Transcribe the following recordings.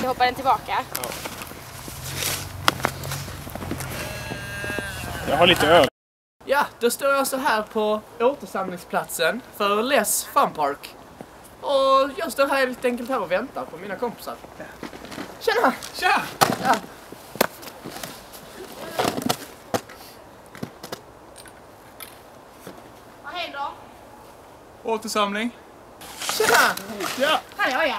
Nu hoppar den tillbaka. Jag har lite öl. Ja, då står jag så här på återsamlingsplatsen för Les Fun Park. Och jag står här helt enkelt här och väntar på mina kompisar. Tjena! Tja! Ja. Återsamling. Tjena! Ja! Hallå ja.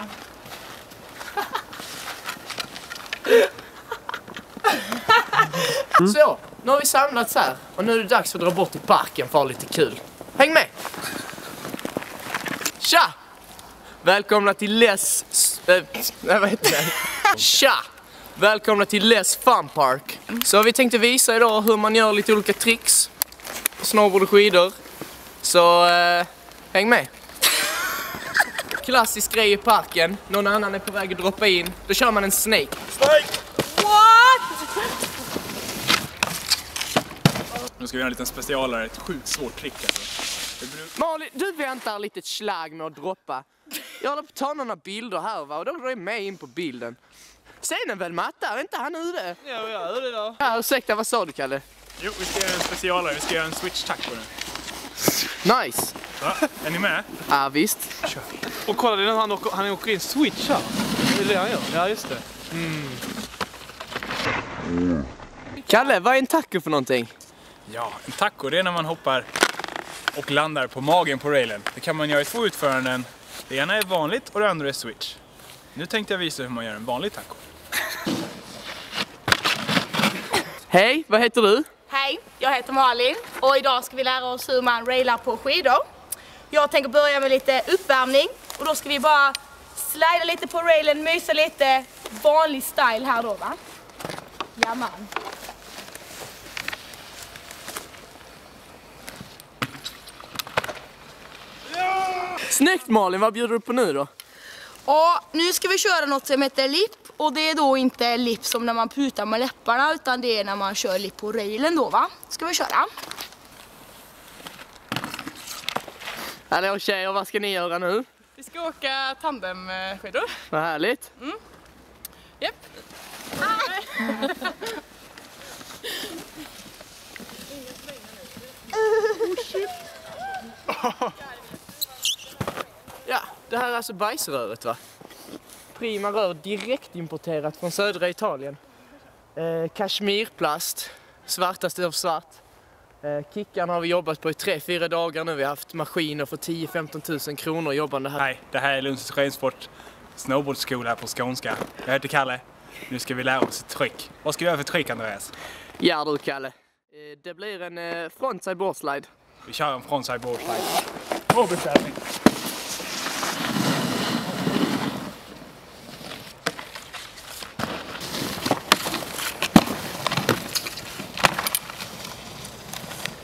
Så, nu har vi samlats här och nu är det dags för att dra bort till parken för att ha lite kul. Häng med! Tja! Välkomna till Les... Äh, nej, vad heter det? Tja! Välkomna till Les Fun Park. Så vi tänkte visa idag hur man gör lite olika tricks. Snowboard och skidor. Så äh, häng med. Klassisk grej i parken. Någon annan är på väg att droppa in. Då kör man en snake. Nu ska vi göra en liten specialare, ett sjukt svårt trick alltså. Malin, du väntar lite slag med att droppa. Jag håller på att ta några bilder här va, och då är med in på bilden. Scenen väl Matta, är inte han ute? Ja, jag hör det då. Ja, ursäkta, vad sa du Kalle? Jo, vi ska göra en specialare, vi ska göra en switch taco nu. Nice! Va? Är ni med? Ja, visst. kör vi. Och kolla, det är när han åker, han åker in switch här. Det är det han gör. Ja, just det. Kalle, vad är en taco för någonting? Ja, en taco det är när man hoppar och landar på magen på railen. Det kan man göra i två utföranden. Det ena är vanligt och det andra är switch. Nu tänkte jag visa hur man gör en vanlig taco. Hej, vad heter du? Hej, jag heter Malin och idag ska vi lära oss hur man railar på skidor. Jag tänker börja med lite uppvärmning och då ska vi bara slida lite på railen, mysa lite, vanlig style här då va? Jajamän. Snyggt Malin, vad bjuder du på nu då? Och nu ska vi köra något som heter lip och det är då inte lip som när man putar med läpparna utan det är när man kör lip på railen då va? Ska vi köra? Hallå tjejer, vad ska ni göra nu? Vi ska åka tandemskidor. Vad härligt. Japp. Ja, det här är alltså bajsröret va? Prima rör direkt importerat från södra Italien. Eh, Kashmirplast, svartaste av svart. Eh, kickan har vi jobbat på i tre fyra dagar nu. Vi har haft maskiner för 10-15 tusen kronor jobbande här. Hej, det här är Lunds skidsport snowboardskola på skånska. Jag heter Kalle. Nu ska vi lära oss ett trick. Vad ska vi göra för trick Andreas? Ja du Kalle. Eh, det blir en eh, frontside boardslide. Vi kör en frontside boardslide. Två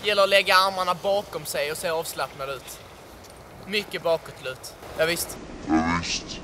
Det gäller att lägga armarna bakom sig och se avslappnad ut. Mycket bakåtlut. Ja, visst. Ja, visst.